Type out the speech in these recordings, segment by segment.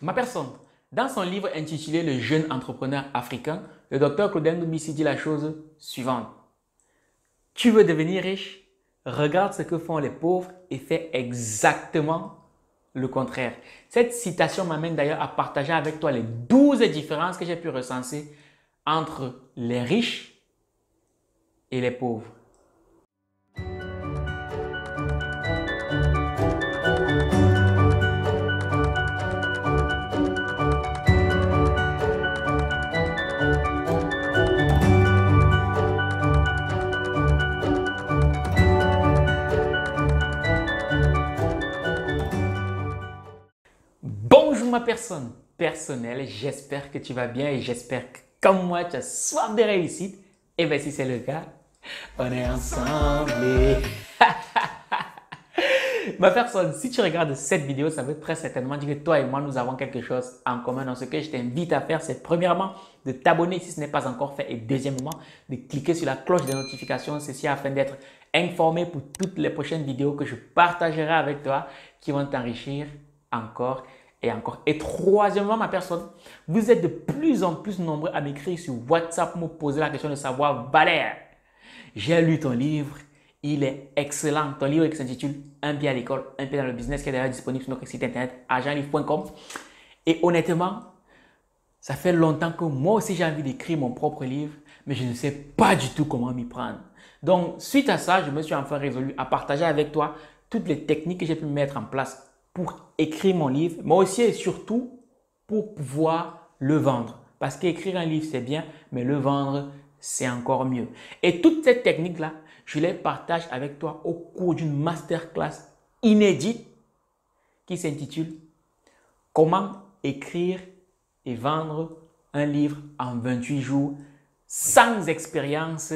Ma personne, dans son livre intitulé Le jeune entrepreneur africain, le docteur Claudel Nubissi dit la chose suivante. Tu veux devenir riche? Regarde ce que font les pauvres et fais exactement le contraire. Cette citation m'amène d'ailleurs à partager avec toi les 12 différences que j'ai pu recenser entre les riches et les pauvres. Ma personne personnelle, j'espère que tu vas bien et j'espère que comme moi tu as soif de réussite. Et bien si c'est le cas, on est ensemble. ma personne, si tu regardes cette vidéo, ça veut très certainement dire que toi et moi, nous avons quelque chose en commun. Donc ce que je t'invite à faire, c'est premièrement de t'abonner si ce n'est pas encore fait et deuxièmement, de cliquer sur la cloche de notification, ceci afin d'être informé pour toutes les prochaines vidéos que je partagerai avec toi qui vont t'enrichir encore et encore. Et troisièmement, ma personne, vous êtes de plus en plus nombreux à m'écrire sur WhatsApp pour me poser la question de savoir, Valère, j'ai lu ton livre, il est excellent. Ton livre qui s'intitule Un pied à l'école, un pied dans le business, qui est d'ailleurs disponible sur notre site internet argentlivre.com. Et honnêtement, ça fait longtemps que moi aussi j'ai envie d'écrire mon propre livre, mais je ne sais pas du tout comment m'y prendre. Donc, suite à ça, je me suis enfin résolu à partager avec toi toutes les techniques que j'ai pu mettre en place pour écrire mon livre, mais aussi et surtout pour pouvoir le vendre. Parce qu'écrire un livre, c'est bien, mais le vendre, c'est encore mieux. Et toute cette technique-là, je les partage avec toi au cours d'une masterclass inédite qui s'intitule Comment écrire et vendre un livre en 28 jours sans expérience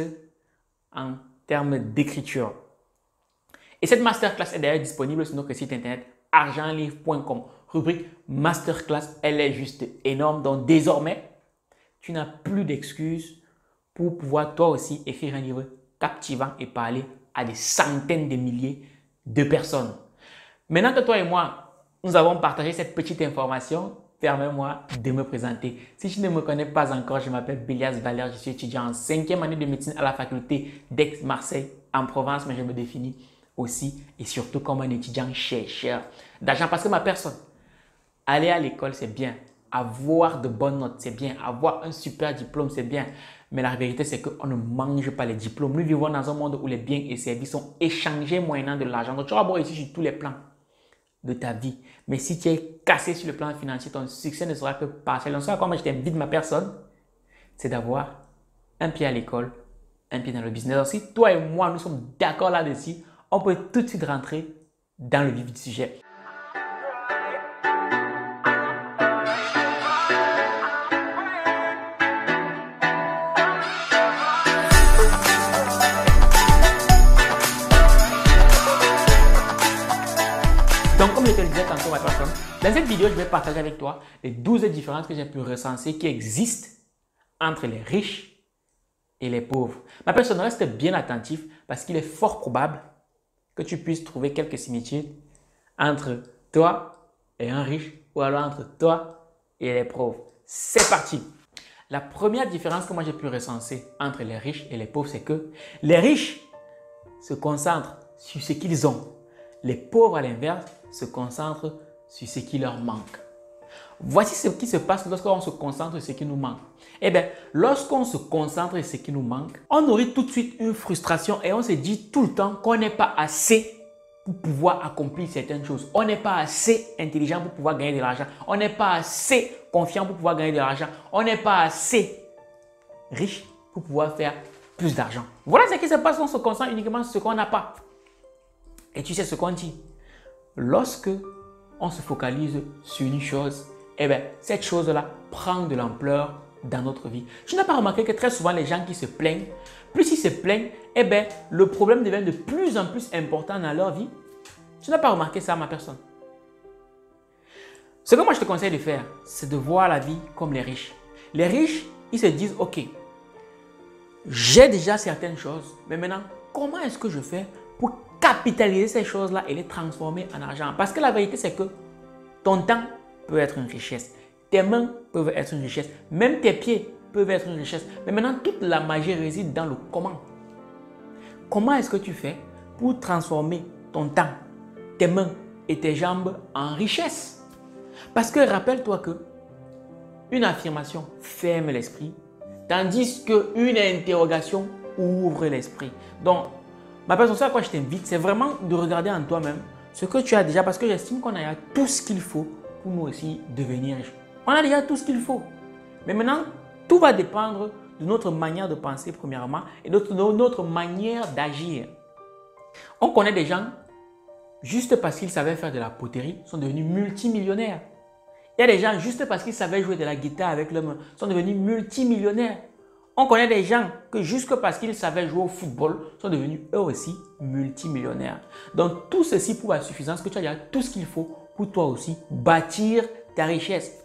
en termes d'écriture. Et cette masterclass est d'ailleurs disponible sur notre site internet argentlivre.com. Rubrique Masterclass, elle est juste énorme. Donc désormais, tu n'as plus d'excuses pour pouvoir toi aussi écrire un livre captivant et parler à des centaines de milliers de personnes. Maintenant que toi et moi, nous avons partagé cette petite information, permets-moi de me présenter. Si tu ne me connais pas encore, je m'appelle Bélias Valère, je suis étudiant en cinquième année de médecine à la faculté d'Aix-Marseille en Provence, mais je me définis aussi et surtout comme un étudiant chercheur d'argent. Parce que ma personne, aller à l'école, c'est bien. Avoir de bonnes notes, c'est bien. Avoir un super diplôme, c'est bien. Mais la vérité, c'est qu'on ne mange pas les diplômes. Nous vivons dans un monde où les biens et services sont échangés moyennant de l'argent. Donc, tu vas avoir ici sur tous les plans de ta vie. Mais si tu es cassé sur le plan financier, ton succès ne sera que partiel. Donc, ça, comment je t'invite, ma personne, c'est d'avoir un pied à l'école, un pied dans le business. Donc, si toi et moi, nous sommes d'accord là-dessus, on peut tout de suite rentrer dans le vif du sujet. Donc, comme je te le disais tantôt, ma personne, dans cette vidéo, je vais partager avec toi les 12 différences que j'ai pu recenser qui existent entre les riches et les pauvres. Ma personne, reste bien attentif parce qu'il est fort probable que tu puisses trouver quelques similitudes entre toi et un riche ou alors entre toi et les pauvres. C'est parti. La première différence que moi j'ai pu recenser entre les riches et les pauvres, c'est que les riches se concentrent sur ce qu'ils ont. Les pauvres, à l'inverse, se concentrent sur ce qui leur manque. Voici ce qui se passe lorsqu'on se concentre sur ce qui nous manque. Eh bien, lorsqu'on se concentre sur ce qui nous manque, on nourrit tout de suite une frustration et on se dit tout le temps qu'on n'est pas assez pour pouvoir accomplir certaines choses. On n'est pas assez intelligent pour pouvoir gagner de l'argent. On n'est pas assez confiant pour pouvoir gagner de l'argent. On n'est pas assez riche pour pouvoir faire plus d'argent. Voilà ce qui se passe on se concentre uniquement sur ce qu'on n'a pas. Et tu sais ce qu'on dit? Lorsque on se focalise sur une chose, eh bien, cette chose-là prend de l'ampleur dans notre vie. Tu n'as pas remarqué que très souvent, les gens qui se plaignent, plus ils se plaignent, eh bien, le problème devient de plus en plus important dans leur vie. Tu n'as pas remarqué ça, ma personne. Ce que moi je te conseille de faire, c'est de voir la vie comme les riches. Les riches, ils se disent, ok, j'ai déjà certaines choses, mais maintenant, comment est-ce que je fais pour capitaliser ces choses-là et les transformer en argent? Parce que la vérité, c'est que ton temps, peut être une richesse. Tes mains peuvent être une richesse. Même tes pieds peuvent être une richesse. Mais maintenant, toute la magie réside dans le comment. Comment est-ce que tu fais pour transformer ton temps, tes mains et tes jambes en richesse? Parce que rappelle-toi que une affirmation ferme l'esprit, tandis qu'une interrogation ouvre l'esprit. Donc, ma personne, ça à quoi je t'invite, c'est vraiment de regarder en toi-même ce que tu as déjà, parce que j'estime qu'on a tout ce qu'il faut nous aussi devenir. On a déjà tout ce qu'il faut. Mais maintenant, tout va dépendre de notre manière de penser, premièrement, et de notre manière d'agir. On connaît des gens, juste parce qu'ils savaient faire de la poterie, sont devenus multimillionnaires. Il y a des gens, juste parce qu'ils savaient jouer de la guitare avec leurs mains, sont devenus multimillionnaires. On connaît des gens que juste parce qu'ils savaient jouer au football, sont devenus eux aussi multimillionnaires. Donc tout ceci pour la suffisance que tu as déjà tout ce qu'il faut pour toi aussi bâtir ta richesse.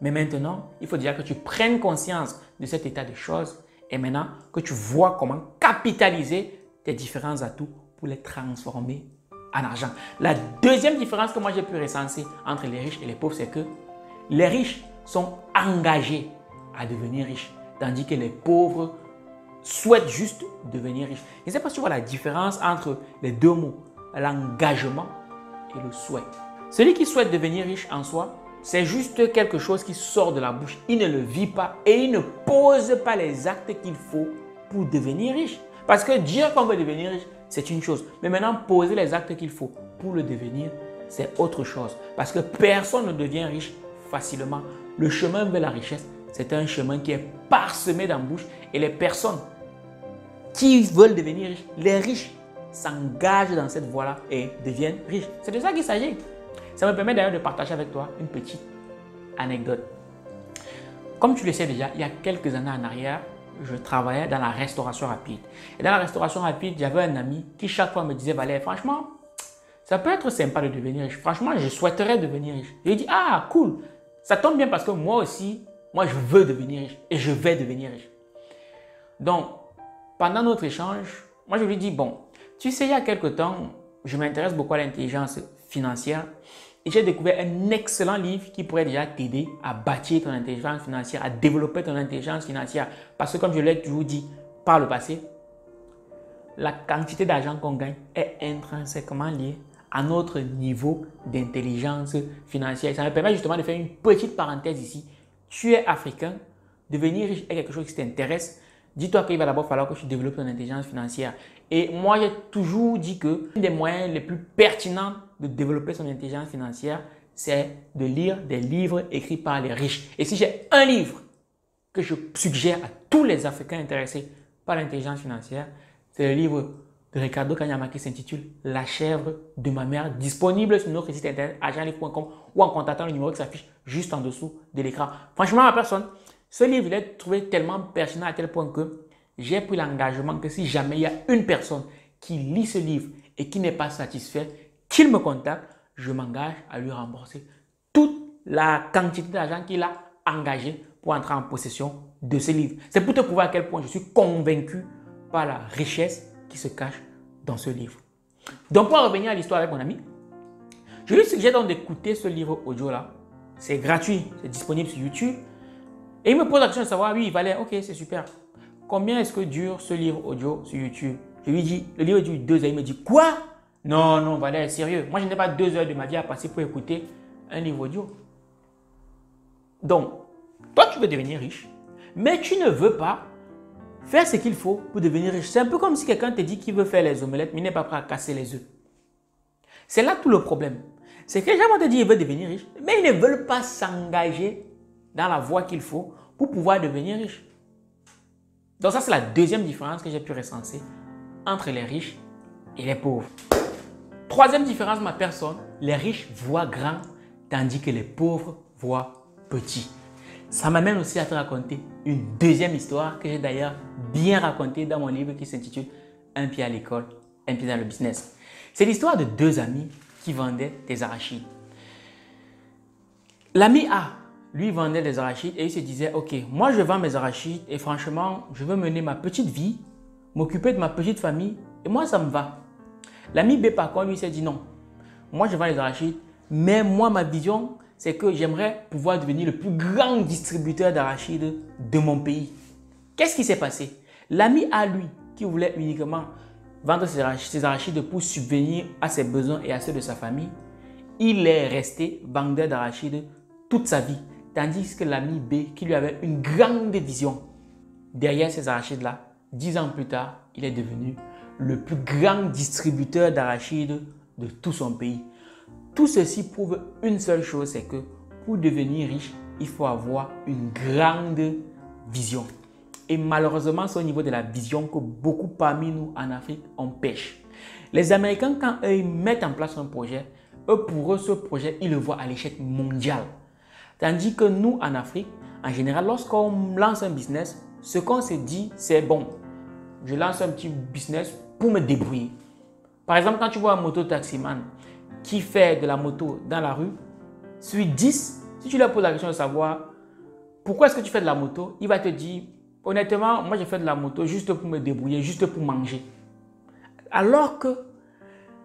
Mais maintenant, il faut déjà que tu prennes conscience de cet état de choses et maintenant que tu vois comment capitaliser tes différents atouts pour les transformer en argent. La deuxième différence que moi j'ai pu recenser entre les riches et les pauvres, c'est que les riches sont engagés à devenir riches, tandis que les pauvres souhaitent juste devenir riches. Je ne sais pas si tu vois la différence entre les deux mots, l'engagement et le souhait. Celui qui souhaite devenir riche en soi c'est juste quelque chose qui sort de la bouche. Il ne le vit pas et il ne pose pas les actes qu'il faut pour devenir riche. Parce que dire qu'on veut devenir riche, c'est une chose. Mais maintenant, poser les actes qu'il faut pour le devenir, c'est autre chose. Parce que personne ne devient riche facilement. Le chemin vers la richesse, c'est un chemin qui est parsemé d'embûches. Et les personnes qui veulent devenir riches, les riches, s'engagent dans cette voie-là et deviennent riches. C'est de ça qu'il s'agit. Ça me permet d'ailleurs de partager avec toi une petite anecdote. Comme tu le sais déjà, il y a quelques années en arrière, je travaillais dans la restauration rapide. Et dans la restauration rapide, j'avais un ami qui chaque fois me disait, Valère, franchement, ça peut être sympa de devenir riche. Franchement, je souhaiterais devenir riche. Je lui dit, ah, cool. Ça tombe bien parce que moi aussi, moi, je veux devenir riche et je vais devenir riche. Donc, pendant notre échange, moi, je lui dit, bon, tu sais, il y a quelque temps, je m'intéresse beaucoup à l'intelligence financière. Et j'ai découvert un excellent livre qui pourrait déjà t'aider à bâtir ton intelligence financière, à développer ton intelligence financière. Parce que comme je l'ai toujours dit par le passé, la quantité d'argent qu'on gagne est intrinsèquement liée à notre niveau d'intelligence financière. Ça me permet justement de faire une petite parenthèse ici. Tu es africain, devenir riche est quelque chose qui t'intéresse. Dis-toi qu'il va d'abord falloir que tu développes ton intelligence financière. Et moi, j'ai toujours dit que l'un des moyens les plus pertinents de développer son intelligence financière, c'est de lire des livres écrits par les riches. Et si j'ai un livre que je suggère à tous les Africains intéressés par l'intelligence financière, c'est le livre de Ricardo Kanyama qui s'intitule La chèvre de ma mère, disponible sur notre site internet agentlivre.com ou en contactant le numéro qui s'affiche juste en dessous de l'écran. Franchement, ma personne, ce livre, il est trouvé tellement pertinent à tel point que j'ai pris l'engagement que si jamais il y a une personne qui lit ce livre et qui n'est pas satisfait, qu'il me contacte, je m'engage à lui rembourser toute la quantité d'argent qu'il a engagé pour entrer en possession de ce livre. C'est pour te prouver à quel point je suis convaincu par la richesse qui se cache dans ce livre. Donc, pour revenir à l'histoire avec mon ami, je lui suggère donc d'écouter ce livre audio-là. C'est gratuit, c'est disponible sur YouTube. Et il me pose la question de savoir, oui, Valère, ok, c'est super. Combien est-ce que dure ce livre audio sur YouTube? Je lui dis, le livre dure deux heures. Il me dit, quoi? Non, non, voilà, sérieux. Moi, je n'ai pas deux heures de ma vie à passer pour écouter un livre audio. Donc, toi, tu veux devenir riche, mais tu ne veux pas faire ce qu'il faut pour devenir riche. C'est un peu comme si quelqu'un te dit qu'il veut faire les omelettes, mais n'est pas prêt à casser les œufs. C'est là tout le problème. C'est que les gens vont te dire qu'ils veulent devenir riche, mais ils ne veulent pas s'engager dans la voie qu'il faut pour pouvoir devenir riche. Donc ça, c'est la deuxième différence que j'ai pu recenser entre les riches et les pauvres. Troisième différence, ma personne, les riches voient grand, tandis que les pauvres voient petit. Ça m'amène aussi à te raconter une deuxième histoire que j'ai d'ailleurs bien racontée dans mon livre qui s'intitule Un pied à l'école, un pied dans le business. C'est l'histoire de deux amis qui vendaient des arachides. L'ami A, lui, vendait des arachides et il se disait, OK, moi je vends mes arachides et franchement, je veux mener ma petite vie, m'occuper de ma petite famille et moi ça me va. L'ami B, par lui s'est dit non. Moi, je vends les arachides, mais moi, ma vision, c'est que j'aimerais pouvoir devenir le plus grand distributeur d'arachides de mon pays. Qu'est-ce qui s'est passé? L'ami à lui, qui voulait uniquement vendre ses arachides pour subvenir à ses besoins et à ceux de sa famille, il est resté vendeur d'arachides toute sa vie. Tandis que l'ami B, qui lui avait une grande vision, derrière ces arachides-là, dix ans plus tard, il est devenu le plus grand distributeur d'arachides de tout son pays. Tout ceci prouve une seule chose, c'est que pour devenir riche, il faut avoir une grande vision. Et malheureusement, c'est au niveau de la vision que beaucoup parmi nous en Afrique, on pêche. Les Américains, quand ils mettent en place un projet, eux, pour eux, ce projet, ils le voient à l'échelle mondiale. Tandis que nous, en Afrique, en général, lorsqu'on lance un business, ce qu'on se dit, c'est bon, je lance un petit business pour me débrouiller. Par exemple, quand tu vois un moto-taximan qui fait de la moto dans la rue, sur 10, si tu lui poses la question de savoir pourquoi est-ce que tu fais de la moto, il va te dire, honnêtement, moi je fais de la moto juste pour me débrouiller, juste pour manger. Alors que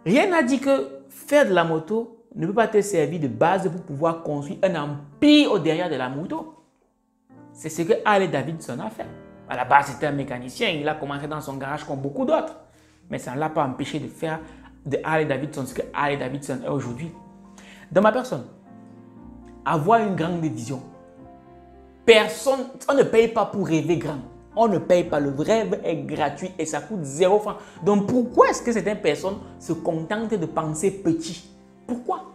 rien n'a dit que faire de la moto ne peut pas te servir de base pour pouvoir construire un empire au derrière de la moto. C'est ce que Harley Davidson a fait. À la base, c'était un mécanicien. Il a commencé dans son garage comme beaucoup d'autres. Mais ça ne l'a pas empêché de faire de Harley Davidson ce que Harley Davidson est aujourd'hui. Dans ma personne, avoir une grande vision. Personne, on ne paye pas pour rêver grand. On ne paye pas. Le rêve est gratuit et ça coûte zéro franc. Donc pourquoi est-ce que certaines personnes se contentent de penser petit? Pourquoi?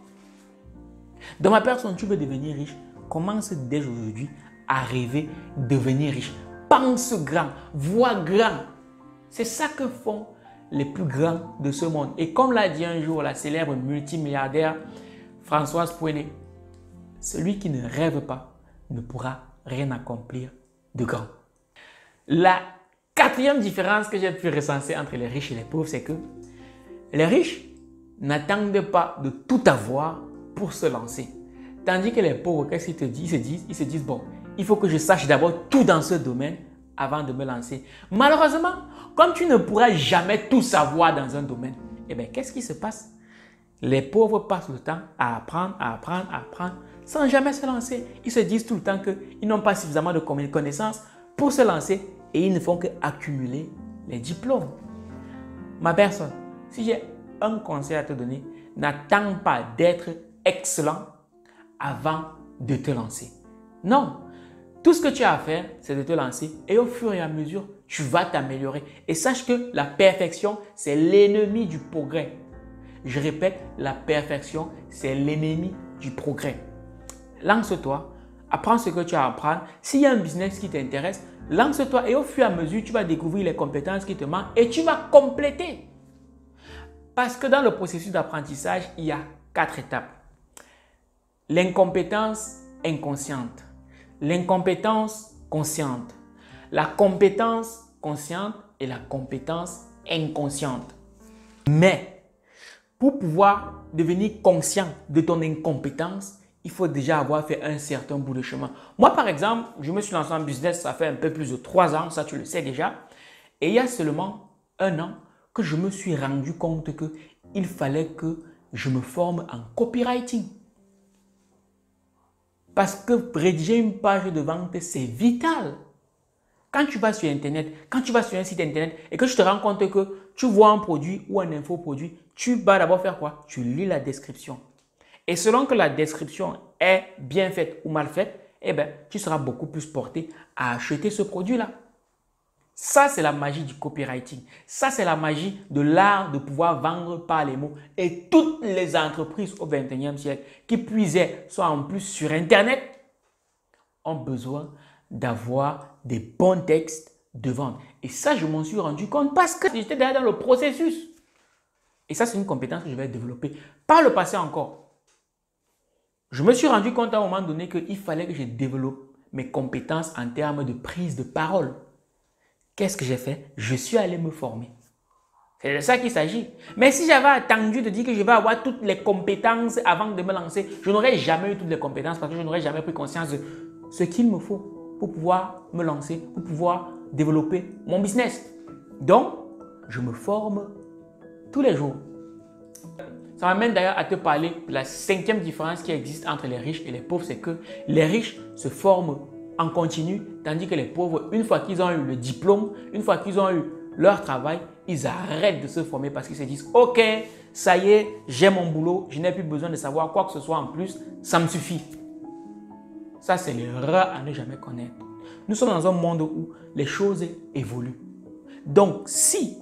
Dans ma personne, tu veux devenir riche. Commence dès aujourd'hui à rêver devenir riche. Pense grand, vois grand. C'est ça que font les plus grands de ce monde. Et comme l'a dit un jour la célèbre multimilliardaire Françoise Pouenet, celui qui ne rêve pas ne pourra rien accomplir de grand. La quatrième différence que j'ai pu recenser entre les riches et les pauvres, c'est que les riches n'attendent pas de tout avoir pour se lancer. Tandis que les pauvres, qu'est-ce qu'ils te disent? Ils se disent, ils se disent bon, il faut que je sache d'abord tout dans ce domaine avant de me lancer. Malheureusement, comme tu ne pourras jamais tout savoir dans un domaine, eh bien, qu'est-ce qui se passe? Les pauvres passent le temps à apprendre, à apprendre, à apprendre, sans jamais se lancer. Ils se disent tout le temps qu'ils n'ont pas suffisamment de connaissances pour se lancer et ils ne font qu'accumuler les diplômes. Ma personne, si j'ai conseil à te donner, n'attends pas d'être excellent avant de te lancer. Non, tout ce que tu as à faire, c'est de te lancer et au fur et à mesure, tu vas t'améliorer. Et sache que la perfection, c'est l'ennemi du progrès. Je répète, la perfection, c'est l'ennemi du progrès. Lance-toi, apprends ce que tu as à apprendre. S'il y a un business qui t'intéresse, lance-toi et au fur et à mesure, tu vas découvrir les compétences qui te manquent et tu vas compléter. Parce que dans le processus d'apprentissage, il y a quatre étapes. L'incompétence inconsciente l'incompétence consciente, la compétence consciente et la compétence inconsciente. Mais pour pouvoir devenir conscient de ton incompétence, il faut déjà avoir fait un certain bout de chemin. Moi, par exemple, je me suis lancé en business, ça fait un peu plus de trois ans, ça tu le sais déjà. Et il y a seulement un an que je me suis rendu compte qu'il fallait que je me forme en copywriting. Parce que rédiger une page de vente, c'est vital. Quand tu vas sur Internet, quand tu vas sur un site Internet et que tu te rends compte que tu vois un produit ou un infoproduit, tu vas d'abord faire quoi? Tu lis la description. Et selon que la description est bien faite ou mal faite, eh ben, tu seras beaucoup plus porté à acheter ce produit-là. Ça, c'est la magie du copywriting. Ça, c'est la magie de l'art de pouvoir vendre par les mots. Et toutes les entreprises au 21e siècle qui puisaient, soit en plus sur Internet, ont besoin d'avoir des bons textes de vente. Et ça, je m'en suis rendu compte parce que j'étais déjà dans le processus. Et ça, c'est une compétence que je vais développer par le passé encore. Je me suis rendu compte à un moment donné qu'il fallait que je développe mes compétences en termes de prise de parole. Qu'est-ce que j'ai fait? Je suis allé me former. C'est de ça qu'il s'agit. Mais si j'avais attendu de dire que je vais avoir toutes les compétences avant de me lancer, je n'aurais jamais eu toutes les compétences parce que je n'aurais jamais pris conscience de ce qu'il me faut pour pouvoir me lancer, pour pouvoir développer mon business. Donc, je me forme tous les jours. Ça m'amène d'ailleurs à te parler de la cinquième différence qui existe entre les riches et les pauvres, c'est que les riches se forment en continu, tandis que les pauvres, une fois qu'ils ont eu le diplôme, une fois qu'ils ont eu leur travail, ils arrêtent de se former parce qu'ils se disent, OK, ça y est, j'ai mon boulot, je n'ai plus besoin de savoir quoi que ce soit en plus, ça me suffit. Ça, c'est l'erreur à ne jamais connaître. Nous sommes dans un monde où les choses évoluent. Donc, si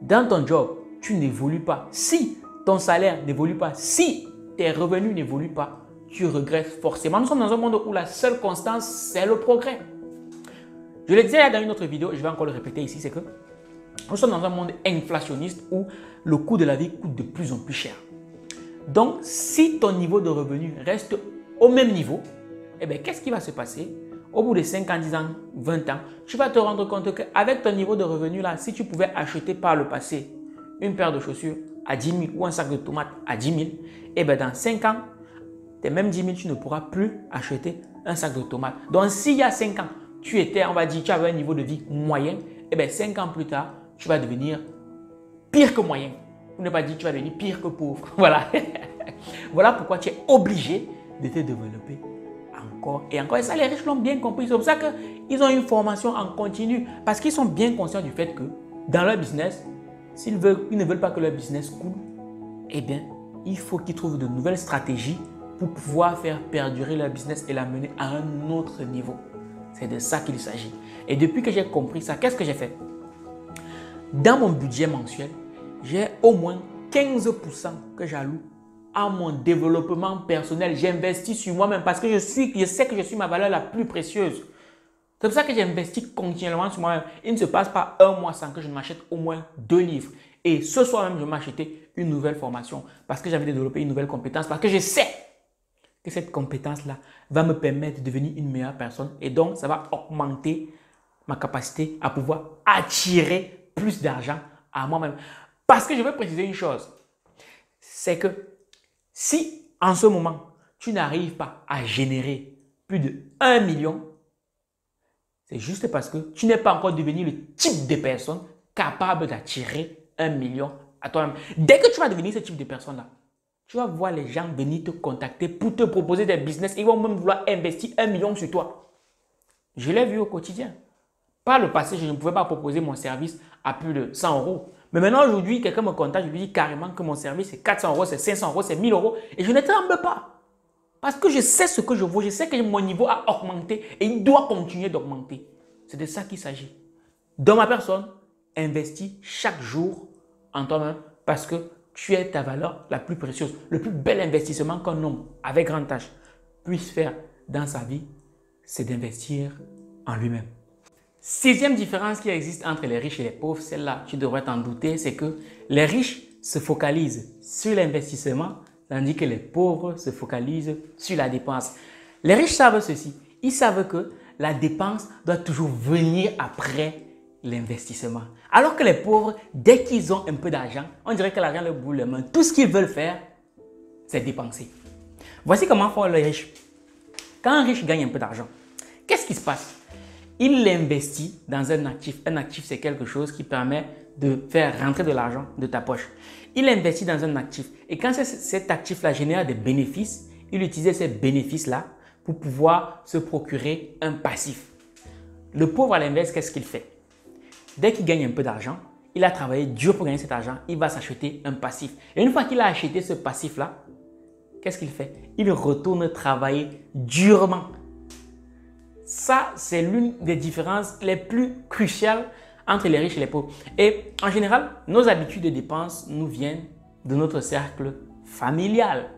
dans ton job, tu n'évolues pas, si ton salaire n'évolue pas, si tes revenus n'évoluent pas, tu regrettes forcément. Nous sommes dans un monde où la seule constance, c'est le progrès. Je le disais dans une autre vidéo, je vais encore le répéter ici, c'est que nous sommes dans un monde inflationniste où le coût de la vie coûte de plus en plus cher. Donc, si ton niveau de revenu reste au même niveau, eh bien, qu'est-ce qui va se passer? Au bout de 5 ans, 10 ans, 20 ans, tu vas te rendre compte qu'avec ton niveau de revenu là, si tu pouvais acheter par le passé une paire de chaussures à 10 000 ou un sac de tomates à 10 000, eh bien, dans 5 ans, tes mêmes 10 000, tu ne pourras plus acheter un sac de tomates. Donc, s'il y a 5 ans, tu étais, on va dire, tu avais un niveau de vie moyen, eh bien, 5 ans plus tard, tu vas devenir pire que moyen. Pour ne pas dire tu vas devenir pire que pauvre. Voilà. voilà pourquoi tu es obligé de te développer encore et encore. Et ça, les riches l'ont bien compris. C'est pour ça qu'ils ont une formation en continu. Parce qu'ils sont bien conscients du fait que dans leur business, s'ils ils ne veulent pas que leur business coule, eh bien, il faut qu'ils trouvent de nouvelles stratégies pour pouvoir faire perdurer leur business et l'amener à un autre niveau. C'est de ça qu'il s'agit. Et depuis que j'ai compris ça, qu'est-ce que j'ai fait? Dans mon budget mensuel, j'ai au moins 15% que j'alloue à mon développement personnel. J'investis sur moi-même parce que je, suis, je sais que je suis ma valeur la plus précieuse. C'est pour ça que j'investis continuellement sur moi-même. Il ne se passe pas un mois sans que je ne m'achète au moins deux livres. Et ce soir même, je m'acheter une nouvelle formation parce que j'avais développé une nouvelle compétence, parce que je sais que cette compétence-là va me permettre de devenir une meilleure personne. Et donc, ça va augmenter ma capacité à pouvoir attirer plus d'argent à moi-même. Parce que je veux préciser une chose, c'est que si en ce moment, tu n'arrives pas à générer plus de 1 million, c'est juste parce que tu n'es pas encore devenu le type de personne capable d'attirer un million à toi-même. Dès que tu vas devenir ce type de personne-là, tu vas voir les gens venir te contacter pour te proposer des business. Ils vont même vouloir investir un million sur toi. Je l'ai vu au quotidien. Par le passé, je ne pouvais pas proposer mon service à plus de 100 euros. Mais maintenant, aujourd'hui, quelqu'un me contacte, je lui dis carrément que mon service, c'est 400 euros, c'est 500 euros, c'est 1000 euros. Et je ne tremble pas. Parce que je sais ce que je vaux, je sais que mon niveau a augmenté et il doit continuer d'augmenter. C'est de ça qu'il s'agit. Dans ma personne, investis chaque jour en toi-même parce que tu es ta valeur la plus précieuse. Le plus bel investissement qu'un homme avec grand H puisse faire dans sa vie, c'est d'investir en lui-même. Sixième différence qui existe entre les riches et les pauvres, celle-là, tu devrais t'en douter, c'est que les riches se focalisent sur l'investissement, tandis que les pauvres se focalisent sur la dépense. Les riches savent ceci. Ils savent que la dépense doit toujours venir après l'investissement. Alors que les pauvres, dès qu'ils ont un peu d'argent, on dirait que l'argent leur boule les mains. Tout ce qu'ils veulent faire, c'est dépenser. Voici comment font les riches. Quand un riche gagne un peu d'argent, qu'est-ce qui se passe? Il l'investit dans un actif. Un actif, c'est quelque chose qui permet de faire rentrer de l'argent de ta poche. Il investit dans un actif. Et quand cet actif-là génère des bénéfices, il utilise ces bénéfices-là pour pouvoir se procurer un passif. Le pauvre, à l'inverse, qu'est-ce qu'il fait? Dès qu'il gagne un peu d'argent, il a travaillé dur pour gagner cet argent, il va s'acheter un passif. Et une fois qu'il a acheté ce passif-là, qu'est-ce qu'il fait? Il retourne travailler durement. Ça, c'est l'une des différences les plus cruciales entre les riches et les pauvres. Et en général, nos habitudes de dépenses nous viennent de notre cercle familial.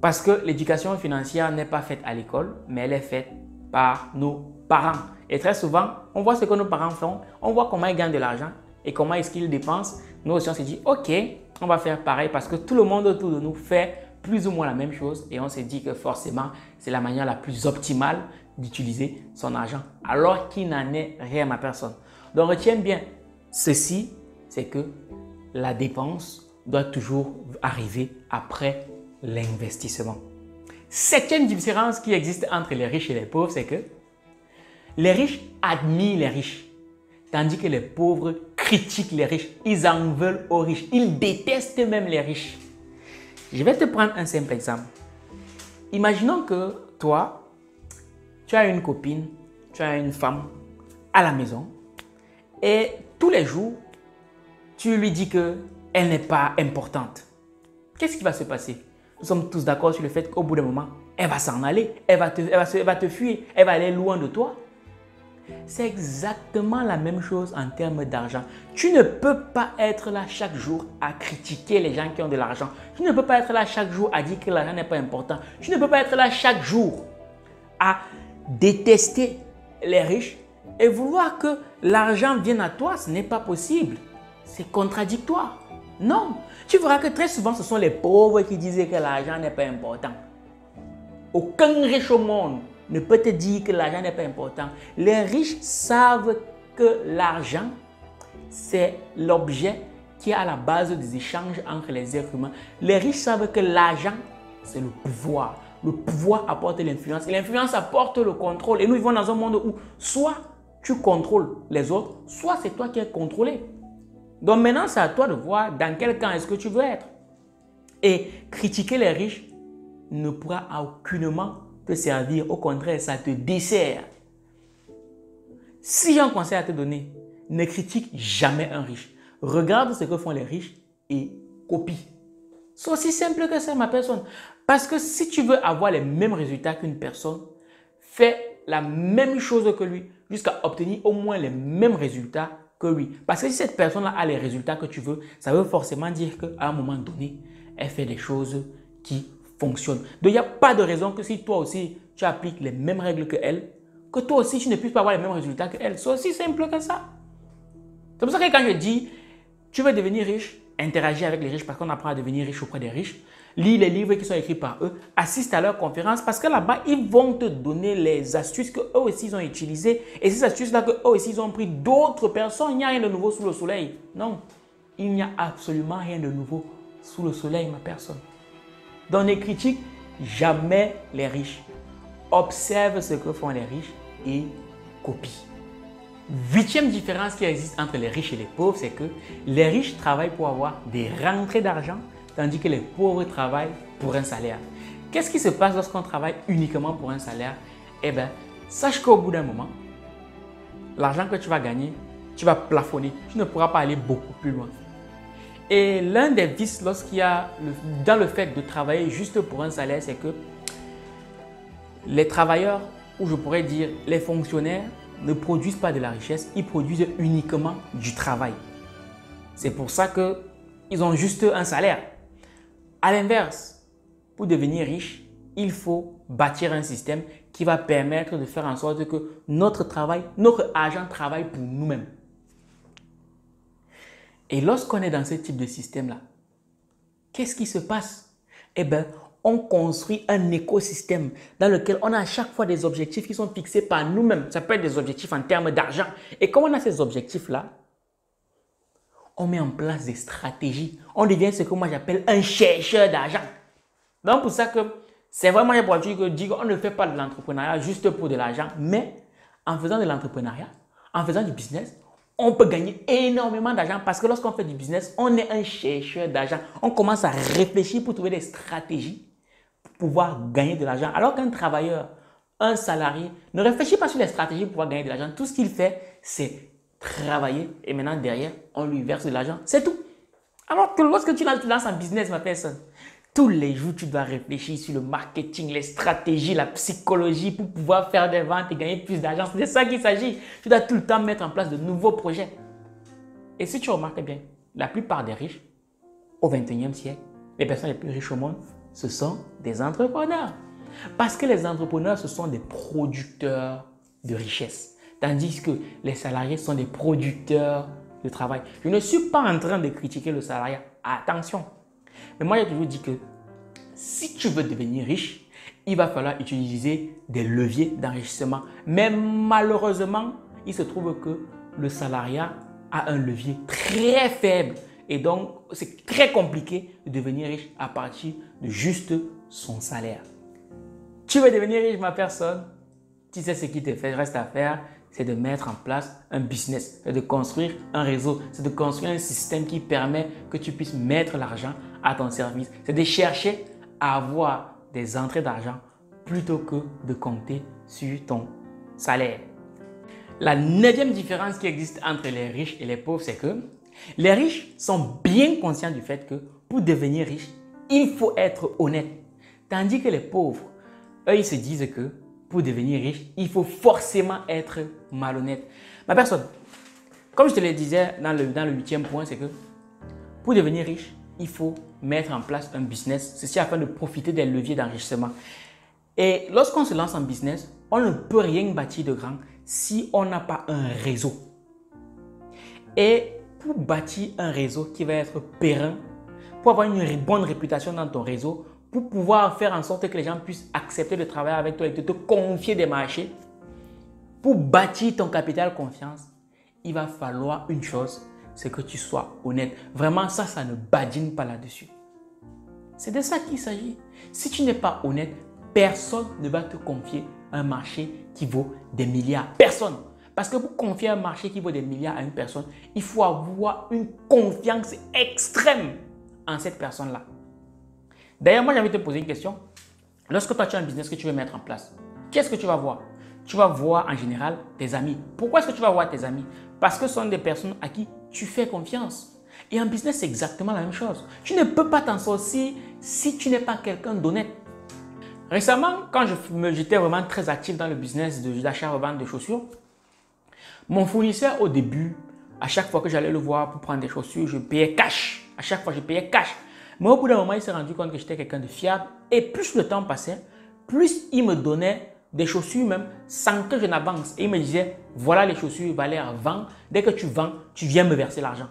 Parce que l'éducation financière n'est pas faite à l'école, mais elle est faite par nos parents. Et très souvent, on voit ce que nos parents font, on voit comment ils gagnent de l'argent et comment est-ce qu'ils dépensent. Nous aussi, on se dit, OK, on va faire pareil parce que tout le monde autour de nous fait plus ou moins la même chose et on se dit que forcément, c'est la manière la plus optimale d'utiliser son argent alors qu'il n'en est rien à personne. Donc, retiens bien, ceci, c'est que la dépense doit toujours arriver après l'investissement. Septième différence qui existe entre les riches et les pauvres, c'est que les riches admirent les riches, tandis que les pauvres critiquent les riches. Ils en veulent aux riches. Ils détestent même les riches. Je vais te prendre un simple exemple. Imaginons que toi, tu as une copine, tu as une femme à la maison et tous les jours, tu lui dis qu'elle n'est pas importante. Qu'est-ce qui va se passer? Nous sommes tous d'accord sur le fait qu'au bout d'un moment, elle va s'en aller, elle va, te, elle va te fuir, elle va aller loin de toi. C'est exactement la même chose en termes d'argent. Tu ne peux pas être là chaque jour à critiquer les gens qui ont de l'argent. Tu ne peux pas être là chaque jour à dire que l'argent n'est pas important. Tu ne peux pas être là chaque jour à détester les riches et vouloir que l'argent vienne à toi. Ce n'est pas possible. C'est contradictoire. Non. Tu verras que très souvent, ce sont les pauvres qui disaient que l'argent n'est pas important. Aucun riche au monde ne peut te dire que l'argent n'est pas important. Les riches savent que l'argent, c'est l'objet qui est à la base des échanges entre les êtres humains. Les riches savent que l'argent, c'est le pouvoir. Le pouvoir apporte l'influence. L'influence apporte le contrôle. Et nous vivons dans un monde où soit tu contrôles les autres, soit c'est toi qui es contrôlé. Donc maintenant, c'est à toi de voir dans quel camp est-ce que tu veux être. Et critiquer les riches ne pourra aucunement te servir. Au contraire, ça te dessert. Si j'ai un conseil à te donner, ne critique jamais un riche. Regarde ce que font les riches et copie. C'est aussi simple que ça, ma personne. Parce que si tu veux avoir les mêmes résultats qu'une personne, fais la même chose que lui jusqu'à obtenir au moins les mêmes résultats que lui. Parce que si cette personne-là a les résultats que tu veux, ça veut forcément dire qu'à un moment donné, elle fait des choses qui Donc, il n'y a pas de raison que si toi aussi, tu appliques les mêmes règles que elle, que toi aussi, tu ne puisses pas avoir les mêmes résultats que elle. C'est aussi simple que ça. C'est pour ça que quand je dis, tu veux devenir riche, interagis avec les riches parce qu'on apprend à devenir riche auprès des riches. Lis les livres qui sont écrits par eux, assiste à leurs conférences parce que là-bas, ils vont te donner les astuces que eux aussi ils ont utilisées et ces astuces-là que eux aussi ils ont pris d'autres personnes. Il n'y a rien de nouveau sous le soleil. Non, il n'y a absolument rien de nouveau sous le soleil, ma personne. Dans les critiques, jamais les riches. Observe ce que font les riches et copie. Huitième différence qui existe entre les riches et les pauvres, c'est que les riches travaillent pour avoir des rentrées d'argent, tandis que les pauvres travaillent pour un salaire. Qu'est-ce qui se passe lorsqu'on travaille uniquement pour un salaire? Eh bien, sache qu'au bout d'un moment, l'argent que tu vas gagner, tu vas plafonner. Tu ne pourras pas aller beaucoup plus loin. Et l'un des vices lorsqu'il y a dans le fait de travailler juste pour un salaire, c'est que les travailleurs, ou je pourrais dire les fonctionnaires, ne produisent pas de la richesse, ils produisent uniquement du travail. C'est pour ça qu'ils ont juste un salaire. À l'inverse, pour devenir riche, il faut bâtir un système qui va permettre de faire en sorte que notre travail, notre argent travaille pour nous-mêmes. Et lorsqu'on est dans ce type de système-là, qu'est-ce qui se passe? Eh bien, on construit un écosystème dans lequel on a à chaque fois des objectifs qui sont fixés par nous-mêmes. Ça peut être des objectifs en termes d'argent. Et comme on a ces objectifs-là, on met en place des stratégies. On devient ce que moi j'appelle un chercheur d'argent. Donc pour ça que c'est vraiment important que dire qu'on ne fait pas de l'entrepreneuriat juste pour de l'argent, mais en faisant de l'entrepreneuriat, en faisant du business, on peut gagner énormément d'argent parce que lorsqu'on fait du business, on est un chercheur d'argent. On commence à réfléchir pour trouver des stratégies pouvoir gagner de l'argent. Alors qu'un travailleur, un salarié, ne réfléchit pas sur les stratégies pour pouvoir gagner de l'argent. Tout ce qu'il fait, c'est travailler et maintenant derrière, on lui verse de l'argent. C'est tout. Alors que lorsque tu lances un business, ma personne, tous les jours, tu dois réfléchir sur le marketing, les stratégies, la psychologie pour pouvoir faire des ventes et gagner plus d'argent. C'est de ça qu'il s'agit. Tu dois tout le temps mettre en place de nouveaux projets. Et si tu remarques bien, la plupart des riches, au 21e siècle, les personnes les plus riches au monde, ce sont des entrepreneurs. Parce que les entrepreneurs, ce sont des producteurs de richesse. Tandis que les salariés sont des producteurs de travail. Je ne suis pas en train de critiquer le salariat. Attention. Mais moi, j'ai toujours dit que si tu veux devenir riche, il va falloir utiliser des leviers d'enrichissement. Mais malheureusement, il se trouve que le salariat a un levier très faible. Et donc, c'est très compliqué de devenir riche à partir de juste son salaire. Tu veux devenir riche, ma personne? Tu sais ce qui te reste à faire. c'est de mettre en place un business, c'est de construire un réseau, c'est de construire un système qui permet que tu puisses mettre l'argent à ton service. C'est de chercher à avoir des entrées d'argent plutôt que de compter sur ton salaire. La neuvième différence qui existe entre les riches et les pauvres, c'est que les riches sont bien conscients du fait que pour devenir riche, il faut être honnête. Tandis que les pauvres, eux, ils se disent que pour devenir riche, il faut forcément être malhonnête. Ma personne, comme je te le disais dans le, dans le huitième point, c'est que pour devenir riche, il faut mettre en place un business, ceci afin de profiter des leviers d'enrichissement. Et lorsqu'on se lance en business, on ne peut rien bâtir de grand si on n'a pas un réseau. Et pour bâtir un réseau qui va être périn, pour avoir une bonne réputation dans ton réseau, pour pouvoir faire en sorte que les gens puissent accepter de travailler avec toi et de te confier des marchés, pour bâtir ton capital confiance, il va falloir une chose, c'est que tu sois honnête. Vraiment, ça, ça ne badine pas là-dessus. C'est de ça qu'il s'agit. Si tu n'es pas honnête, personne ne va te confier un marché qui vaut des milliards. Personne. Parce que pour confier un marché qui vaut des milliards à une personne, il faut avoir une confiance extrême en cette personne-là. D'ailleurs, moi, j'ai envie de te poser une question. Lorsque toi, tu as un business que tu veux mettre en place, qu'est-ce que tu vas voir? Tu vas voir en général tes amis. Pourquoi est-ce que tu vas voir tes amis? Parce que ce sont des personnes à qui tu fais confiance. Et en business, c'est exactement la même chose. Tu ne peux pas t'en sortir si tu n'es pas quelqu'un d'honnête. Récemment, quand j'étais vraiment très actif dans le business d'achat-revente de chaussures, mon fournisseur au début, à chaque fois que j'allais le voir pour prendre des chaussures, je payais cash. À chaque fois, je payais cash. Mais au bout d'un moment, il s'est rendu compte que j'étais quelqu'un de fiable. Et plus le temps passait, plus il me donnait des chaussures même sans que je n'avance. Et il me disait, voilà les chaussures, Valère, vends. Dès que tu vends, tu viens me verser l'argent.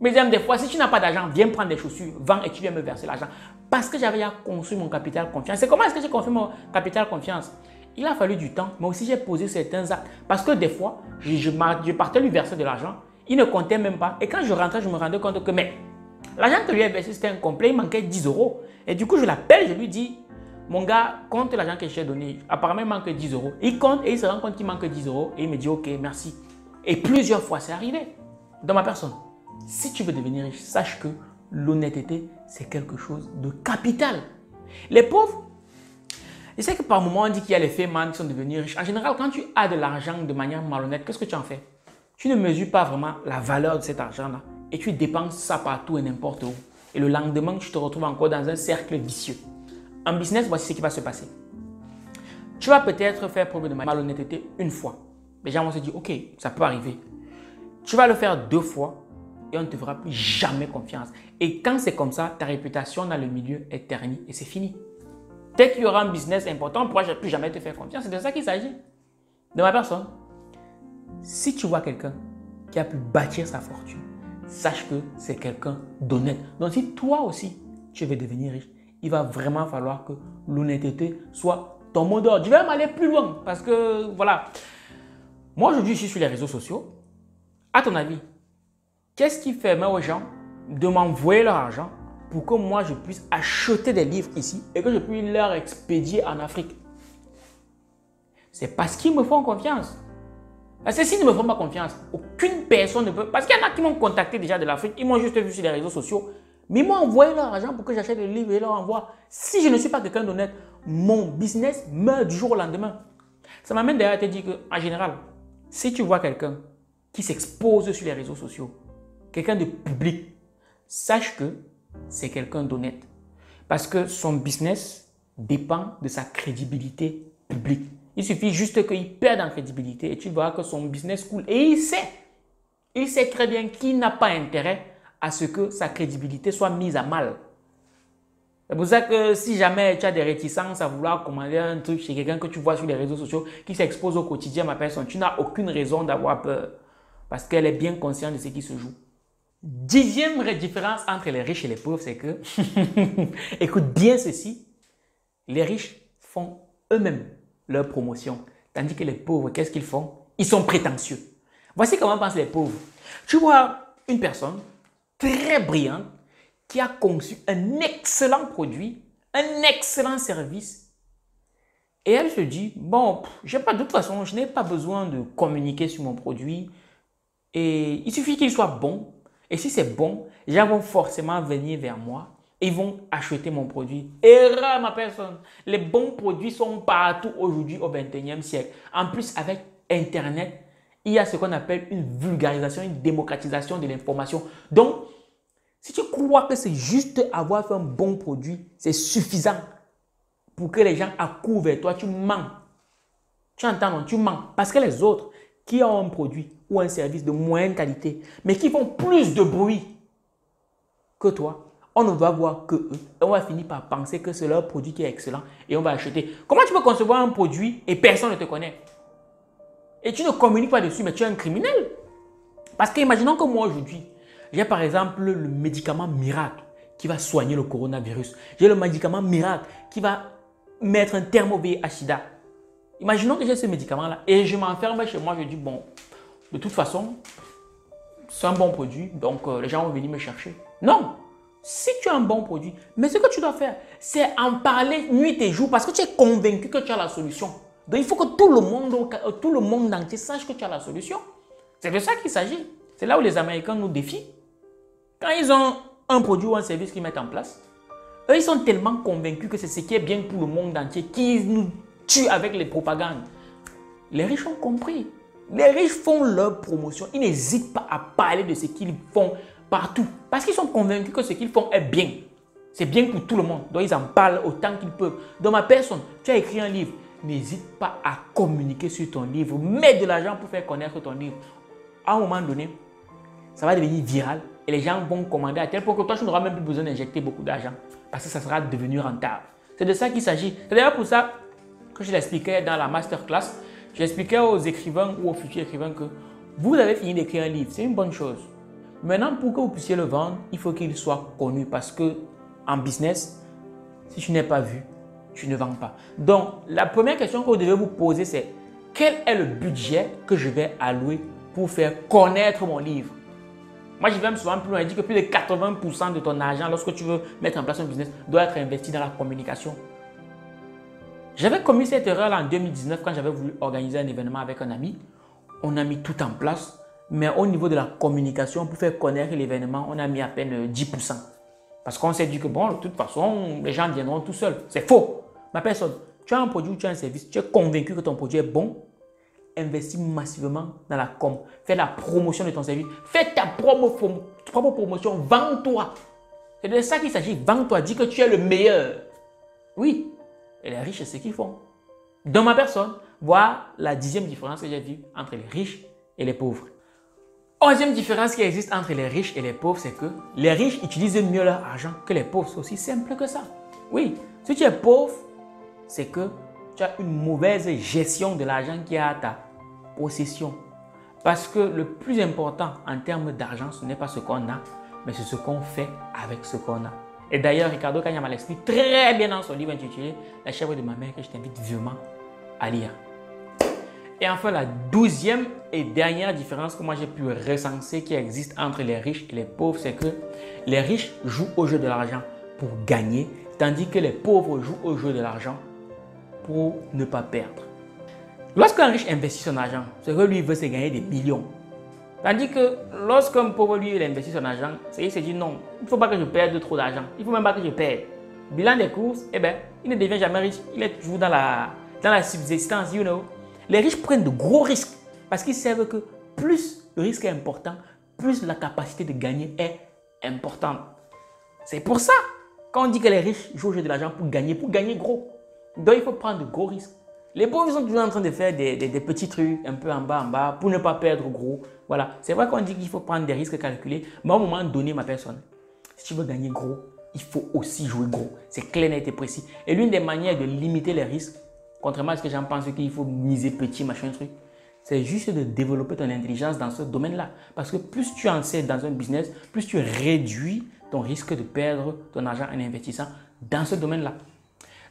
Mais des fois, si tu n'as pas d'argent, viens prendre des chaussures, vends et tu viens me verser l'argent. Parce que j'avais à construire mon capital confiance. C'est comment est-ce que j'ai construit mon capital confiance? Il a fallu du temps, mais aussi j'ai posé certains actes. Parce que des fois, je, je, partais lui verser de l'argent, il ne comptait même pas. Et quand je rentrais, je me rendais compte que, mais l'argent que lui a versé, c'était incomplet, il manquait 10 euros. Et du coup, je l'appelle, je lui dis, mon gars, compte l'argent que j'ai donné. Apparemment, il manque 10 euros. Il compte et il se rend compte qu'il manque 10 euros. Et il me dit, ok, merci. Et plusieurs fois, c'est arrivé dans ma personne. Si tu veux devenir riche, sache que l'honnêteté, c'est quelque chose de capital. Les pauvres, je sais que par moment on dit qu'il y a les faits qui sont devenus riches. En général, quand tu as de l'argent de manière malhonnête, qu'est-ce que tu en fais? Tu ne mesures pas vraiment la valeur de cet argent-là et tu dépenses ça partout et n'importe où. Et le lendemain, tu te retrouves encore dans un cercle vicieux. En business, voici ce qui va se passer. Tu vas peut-être faire preuve de malhonnêteté une fois. Les gens vont se dire, ok, ça peut arriver. Tu vas le faire deux fois et on ne te fera plus jamais confiance. Et quand c'est comme ça, ta réputation dans le milieu est ternie et c'est fini. Dès qu'il y aura un business important, on ne pourra plus jamais te faire confiance. C'est de ça qu'il s'agit. De ma personne. Si tu vois quelqu'un qui a pu bâtir sa fortune, sache que c'est quelqu'un d'honnête. Donc si toi aussi, tu veux devenir riche, il va vraiment falloir que l'honnêteté soit ton mot d'ordre. Je vais aller plus loin parce que, voilà. Moi, aujourd'hui, je suis sur les réseaux sociaux. À ton avis, Qu'est-ce qui permet aux gens de m'envoyer leur argent pour que moi je puisse acheter des livres ici et que je puisse leur expédier en Afrique? C'est parce qu'ils me font confiance. Parce que s'ils ne me font pas confiance, aucune personne ne peut. Parce qu'il y en a qui m'ont contacté déjà de l'Afrique, ils m'ont juste vu sur les réseaux sociaux, mais ils m'ont envoyé leur argent pour que j'achète des livres et leur envoie. Si je ne suis pas quelqu'un d'honnête, mon business meurt du jour au lendemain. Ça m'amène d'ailleurs à te dire qu'en général, si tu vois quelqu'un qui s'expose sur les réseaux sociaux, quelqu'un de public, sache que c'est quelqu'un d'honnête. Parce que son business dépend de sa crédibilité publique. Il suffit juste qu'il perde en crédibilité et tu vois que son business coule. Et il sait, il sait très bien qu'il n'a pas intérêt à ce que sa crédibilité soit mise à mal. C'est pour ça que si jamais tu as des réticences à vouloir commander un truc chez quelqu'un que tu vois sur les réseaux sociaux qui s'expose au quotidien ma personne, tu n'as aucune raison d'avoir peur parce qu'elle est bien consciente de ce qui se joue. Dixième différence entre les riches et les pauvres, c'est que, écoute bien ceci, les riches font eux-mêmes leur promotion, tandis que les pauvres, qu'est-ce qu'ils font? Ils sont prétentieux. Voici comment pensent les pauvres. Tu vois une personne très brillante qui a conçu un excellent produit, un excellent service, Et elle se dit, bon, j'ai pas, de toute façon, je n'ai pas besoin de communiquer sur mon produit. Et il suffit qu'il soit bon. Et si c'est bon, les gens vont forcément venir vers moi. Ils vont acheter mon produit. Erreur, ma personne. Les bons produits sont partout aujourd'hui au 21e siècle. En plus, avec Internet, il y a ce qu'on appelle une vulgarisation, une démocratisation de l'information. Donc, si tu crois que c'est juste avoir fait un bon produit, c'est suffisant pour que les gens accourent vers toi, tu mens. Tu entends, non? Tu mens. Parce que les autres qui ont un produit ou un service de moyenne qualité, mais qui font plus de bruit que toi, on ne va voir que eux. On va finir par penser que c'est leur produit qui est excellent et on va acheter. Comment tu peux concevoir un produit et personne ne te connaît? Et tu ne communiques pas dessus, mais tu es un criminel. Parce que imaginons que moi aujourd'hui, j'ai par exemple le médicament miracle qui va soigner le coronavirus. J'ai le médicament miracle qui va mettre un terme VIH Imaginons que j'ai ce médicament-là et je m'enferme chez moi. Je dis, bon, de toute façon, c'est un bon produit, donc euh, les gens vont venir me chercher. Non, si tu as un bon produit, mais ce que tu dois faire, c'est en parler nuit et jour parce que tu es convaincu que tu as la solution. Donc il faut que tout le monde, euh, tout le monde entier sache que tu as la solution. C'est de ça qu'il s'agit. C'est là où les Américains nous défient. Quand ils ont un produit ou un service qu'ils mettent en place, eux, ils sont tellement convaincus que c'est ce qui est bien pour le monde entier qu'ils nous tuent avec les propagandes. Les riches ont compris. Les riches font leur promotion. Ils n'hésitent pas à parler de ce qu'ils font partout. Parce qu'ils sont convaincus que ce qu'ils font est bien. C'est bien pour tout le monde. Donc, ils en parlent autant qu'ils peuvent. Dans ma personne, tu as écrit un livre. N'hésite pas à communiquer sur ton livre. Mets de l'argent pour faire connaître ton livre. À un moment donné, ça va devenir viral et les gens vont commander à tel point que toi, tu n'auras même plus besoin d'injecter beaucoup d'argent parce que ça sera devenu rentable. C'est de ça qu'il s'agit. C'est d'ailleurs pour ça que je l'expliquais dans la masterclass. J'expliquais aux écrivains ou aux futurs écrivains que vous avez fini d'écrire un livre, c'est une bonne chose. Maintenant, pour que vous puissiez le vendre, il faut qu'il soit connu parce que en business, si tu n'es pas vu, tu ne vends pas. Donc, la première question que vous devez vous poser, c'est quel est le budget que je vais allouer pour faire connaître mon livre? Moi, je vais même souvent plus loin. Je dis que plus de 80% de ton argent, lorsque tu veux mettre en place un business, doit être investi dans la communication. J'avais commis cette erreur en 2019 quand j'avais voulu organiser un événement avec un ami. On a mis tout en place, mais au niveau de la communication, pour faire connaître l'événement, on a mis à peine 10%. Parce qu'on s'est dit que bon, de toute façon, les gens viendront tout seuls. C'est faux. Ma personne, tu as un produit ou tu as un service, tu es convaincu que ton produit est bon, investis massivement dans la com. Fais la promotion de ton service. Fais ta propre, promotion. Vends-toi. C'est de ça qu'il s'agit. Vends-toi. Dis que tu es le meilleur. Oui. Et les riches, c'est ce qu'ils font. Dans ma personne, voilà la dixième différence que j'ai vue entre les riches et les pauvres. Onzième différence qui existe entre les riches et les pauvres, c'est que les riches utilisent mieux leur argent que les pauvres. C'est aussi simple que ça. Oui, si tu es pauvre, c'est que tu as une mauvaise gestion de l'argent qui est à ta possession. Parce que le plus important en termes d'argent, ce n'est pas ce qu'on a, mais c'est ce qu'on fait avec ce qu'on a. Et d'ailleurs, Ricardo Kanyama l'explique très bien dans son livre intitulé La chèvre de ma mère que je t'invite vivement à lire. Et enfin, la douzième et dernière différence que moi j'ai pu recenser qui existe entre les riches et les pauvres, c'est que les riches jouent au jeu de l'argent pour gagner, tandis que les pauvres jouent au jeu de l'argent pour ne pas perdre. Lorsqu'un riche investit son argent, ce que lui veut, c'est gagner des millions. Tandis que lorsqu'un pauvre, lui, il investit son argent, il se dit non, il ne faut pas que je perde trop d'argent. Il ne faut même pas que je perde. Bilan des courses, eh ben, il ne devient jamais riche. Il est toujours dans la, dans la subsistance, you know. Les riches prennent de gros risques parce qu'ils savent que plus le risque est important, plus la capacité de gagner est importante. C'est pour ça qu'on dit que les riches jouent au de l'argent pour gagner, pour gagner gros. Donc il faut prendre de gros risques. Les pauvres sont toujours en train de faire des, petits trucs un peu en bas, en bas, pour ne pas perdre gros. Voilà. C'est vrai qu'on dit qu'il faut prendre des risques calculés, mais un moment donné, ma personne, si tu veux gagner gros, il faut aussi jouer gros. C'est clair, net et précis. Et l'une des manières de limiter les risques, contrairement à ce que j'en pense qu'il faut miser petit, machin, truc, c'est juste de développer ton intelligence dans ce domaine-là. Parce que plus tu en sais dans un business, plus tu réduis ton risque de perdre ton argent en investissant dans ce domaine-là.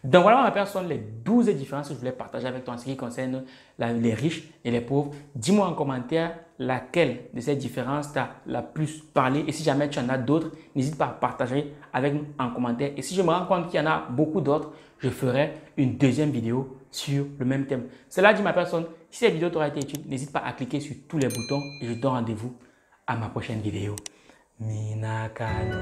Donc voilà ma personne, les 12 différences que je voulais partager avec toi en ce qui concerne les riches et les pauvres. Dis-moi en commentaire laquelle de ces différences t'a la plus parlé. Et si jamais tu en as d'autres, n'hésite pas à partager avec nous en commentaire. Et si je me rends compte qu'il y en a beaucoup d'autres, je ferai une deuxième vidéo sur le même thème. Cela dit ma personne, si cette vidéo t'aura été utile, n'hésite pas à cliquer sur tous les boutons et je te donne rendez-vous à ma prochaine vidéo. Minakano.